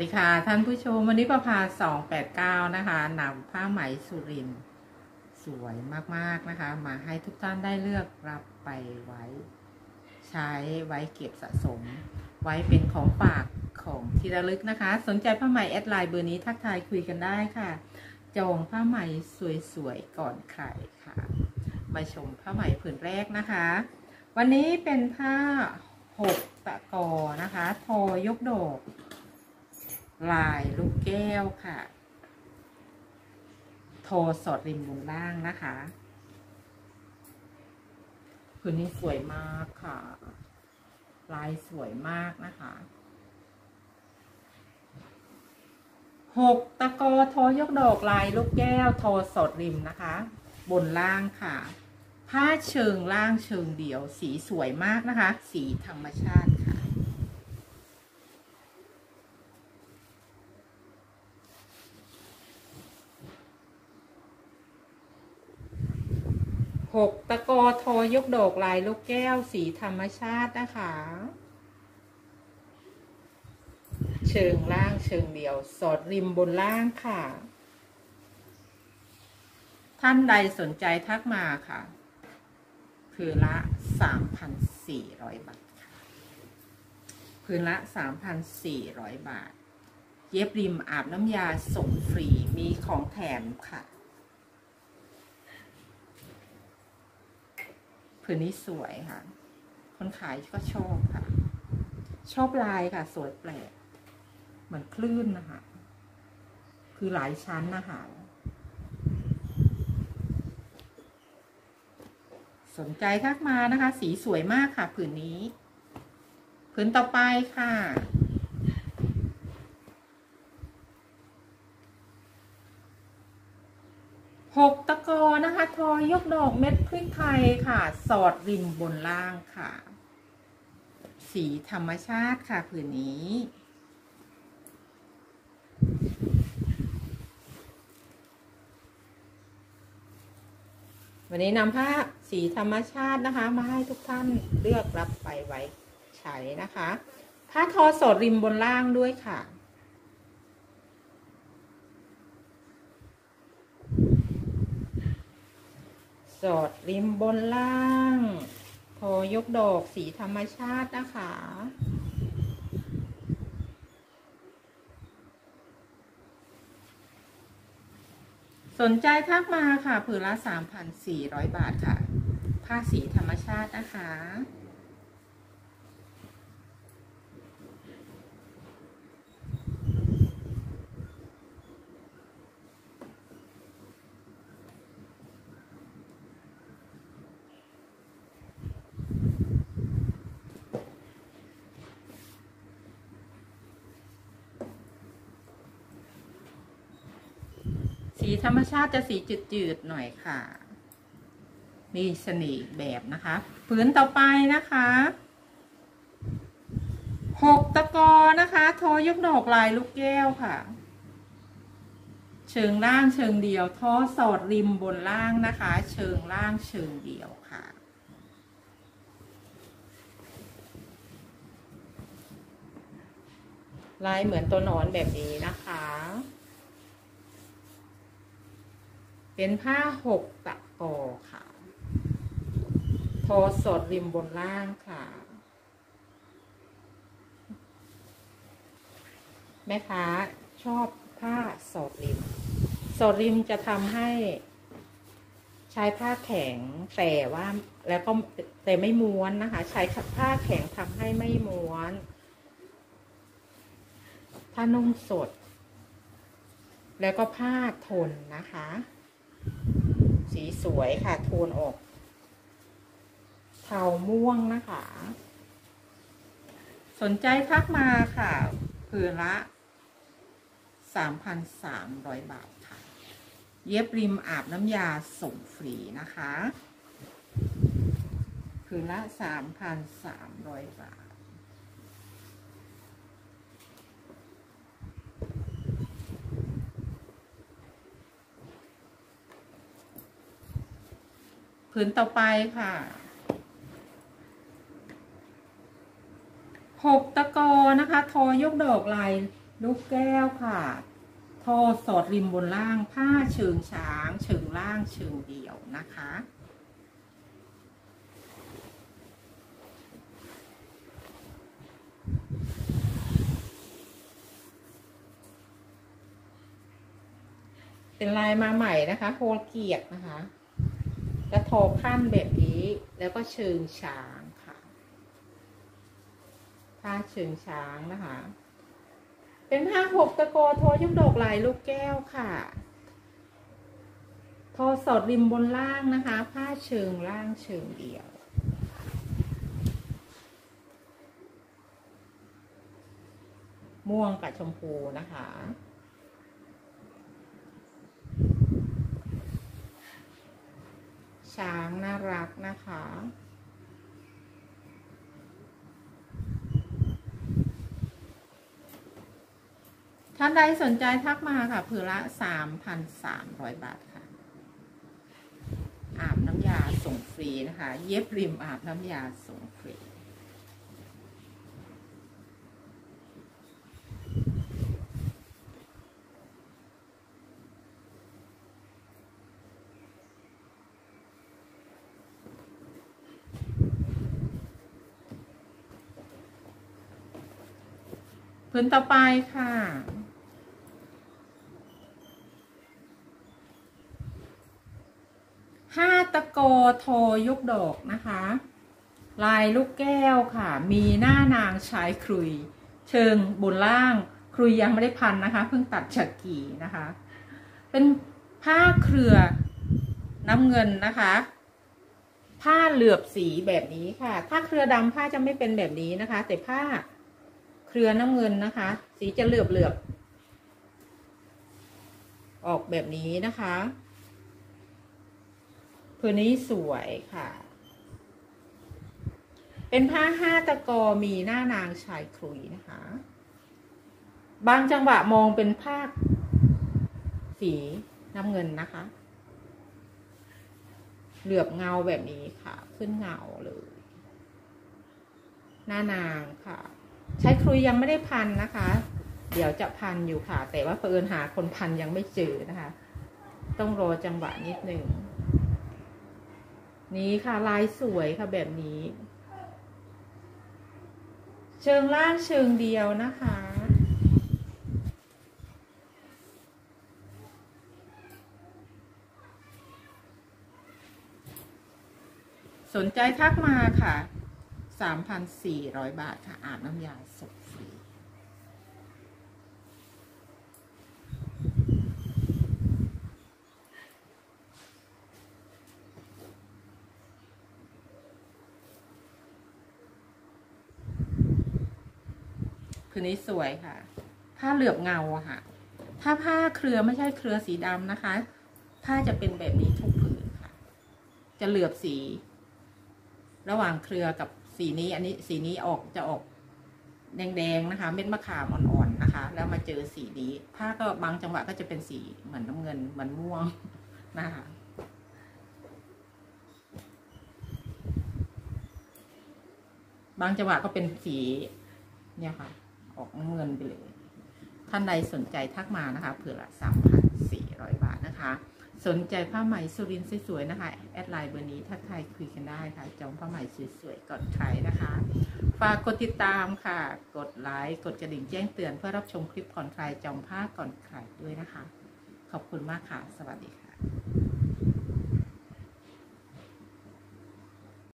ดีค่ะ ท่านผู้ชม วันนี้ประพาสองแปดเก้านะคะนำผ้าไหมสุรินทร์สวยมากๆนะคะ มาให้ทุกท่านได้เลือกรับไปไว้ ใช้ไว้เก็บสะสม ไว้เป็นของฝากของที่ระลึกนะคะ สนใจผ้าไหมแอดไลน์เบอร์นี้ทักทายคุยกันได้ค่ะจองผ้าไหมสวยๆก่อนใครค่ะ มาชมผ้าไหมผืนแรกนะคะ วันนี้เป็นผ้าหกตะกอนะคะ ทอยกดอก ลายลูกแก้วค่ะ โทสดริมบนล่างนะคะผืนนี้สวยมากค่ะ ลายสวยมากนะคะหกตะกอทอยกดอกลายลูกแก้วโทสดริมนะคะ บนล่างค่ะ ผ้าเชิงล่างเชิงเดี่ยว สีสวยมากนะคะ สีธรรมชาติค่ะ หกตะกอทอยกดอกลายลูกแก้วสีธรรมชาตินะคะ เชิงล่างเชิงเดียว สอดริมบนล่างค่ะ ท่านใดสนใจทักมาค่ะ คือละ 3,400 บาทค่ะคืนละ 3,400 บาท เย็บริมอาบน้ำยาส่งฟรี มีของแถมค่ะ ผืนนี้สวยค่ะ คนขายก็ชอบค่ะ ชอบลายค่ะ สวยแปลก เหมือนคลื่นนะคะ คือหลายชั้นนะคะสนใจทักมานะคะ สีสวยมากค่ะ ผืนนี้ ผืนต่อไปค่ะหกตะกอนะคะ ทอ ยกดอกเม็ดพริกไทยค่ะ สอดริมบนล่างค่ะ สีธรรมชาติค่ะผืนนี้ วันนี้นำผ้าสีธรรมชาตินะคะ มาให้ทุกท่านเลือกรับไปไว้ใช้นะคะ ผ้าทอสอดริมบนล่างด้วยค่ะ สอดริมบนล่าง พอยกดอกสีธรรมชาตินะคะ สนใจทักมาค่ะผืนละ 3,400 บาทค่ะ ผ้าสีธรรมชาตินะคะ ธรรมชาติจะสีจืดๆหน่อยค่ะนี่สนิแบบนะคะผืนต่อไปนะคะหกตะกอนะคะทอยกดอกลายลูกแก้วค่ะ เชิงล่างเชิงเดียวทอสอดริมบนล่างนะคะ เชิงล่างเชิงเดียวค่ะ ลายเหมือนตัวหนอนแบบนี้นะคะ เป็นผ้าหกตะกอค่ะ ทอสอดริมบนล่างค่ะ แม่ค้าชอบผ้าสอดริม สอดริมจะทำให้ใช้ผ้าแข็งแต่ว่าแล้วก็แต่ไม่ม้วนนะคะ ใช้ผ้าแข็งทำให้ไม่ม้วนผ้านุ่งสด แล้วก็ผ้าทนนะคะ สีสวยค่ะ โทนออก เทาม่วงนะคะ สนใจทักมาค่ะผืนละ3,300บาทค่ะ เย็บริมอาบน้ำยาส่งฟรีนะคะผืนละ3,300บาท ผื นต่อไปค่ะหกตะกอนะคะ ทอยกดอกลายลูกแก้วค่ะ ทอสอดริมบนล่าง ผ้าเชิงช้าง เชิงล่าง เชิงเดี่ยวนะคะเป็นลายมาใหม่นะคะ โฮลเกียกนะคะ และทอขั้นแบบนี้แล้วก็เชิงช้างค่ะผ้าเชิงช้างนะคะ เป็นผ้าหกตะโกทอยุกดอกลายลูกแก้วค่ะ ทอสอดริมบนล่างนะคะ ผ้าเชิงล่างเชิงเดี่ยวม่วงกับชมพูนะคะ ช้างน่ารักนะคะ ท่านใดสนใจทักมาค่ะผือละ 3,300 บาทค่ะ อาบน้ำยาส่งฟรีนะคะ เย็บริมอาบน้ำยาส่งฟรี พื้ นต่อไปค่ะ ห้าตะโกโทยุกดอกนะคะ ลายลูกแก้วค่ะ มีหน้านางชายครุย เชิงบนล่าง ครุยยังไม่ได้พันนะคะ เพิ่งตัดฉกกีนะคะ เป็นผ้าเครือน้ำเงินนะคะ ผ้าเหลือบสีแบบนี้ค่ะ ถ้าเครือดำผ้าจะไม่เป็นแบบนี้นะคะ แต่ผ้า เครือน้ำเงินนะคะ สีจะเหลือบเหลือบออกแบบนี้นะคะพื้นนี้สวยค่ะ เป็นผ้าห้าตะกอมีหน้านางชายครุยนะคะ บางจังหวะมองเป็นผ้าสีน้ำเงินนะคะ เหลือบเงาแบบนี้ค่ะ ขึ้นเงาเลย หน้านางค่ะ ใช้ครุยยังไม่ได้พันนะคะ เดี๋ยวจะพันอยู่ค่ะ แต่ว่าเพิ่นหาคนพันยังไม่เจอนะคะ ต้องรอจังหวะนิดหนึ่งนี้ค่ะลายสวยค่ะแบบนี้ เชิงล่างเชิงเดียวนะคะ สนใจทักมาค่ะ 3,400 บาทค่ะอาบน้ำยาสดฟรีคืนนี้สวยค่ะ ผ้าเหลือบเงาอะค่ะ ถ้าผ้าเครือไม่ใช่เครือสีดำนะคะ ผ้าจะเป็นแบบนี้ทุกผืนค่ะ จะเหลือบสี ระหว่างเครือกับ สีนี้อันนี้สีนี้ออกจะออกแดงๆนะคะ เม็ดมะขามอ่อนๆนะคะ แล้วมาเจอสีนี้ผ้าก็บางจังหวะก็จะเป็นสีเหมือนน้ำเงินเหมือนม่วงนะคะบางจังหวะก็เป็นสีเนี่ยค่ะ ออกน้ำเงินไปเลย ท่านใดสนใจทักมานะคะเผื่อละสามพันสี่ร้อยบาทนะคะ สนใจผ้าไหมสุรินสวยๆนะคะ แอดไลน์เบอร์นี้ถ้าใครคุยกันได้ค่ะ จองผ้าไหมสวยๆก่อนใครนะคะ ฝากกดติดตามค่ะ กดไลค์ กดกระดิ่งแจ้งเตือนเพื่อรับชมคลิปก่อนใครจองผ้าก่อนใครด้วยนะคะ ขอบคุณมากค่ะ สวัสดีค่ะ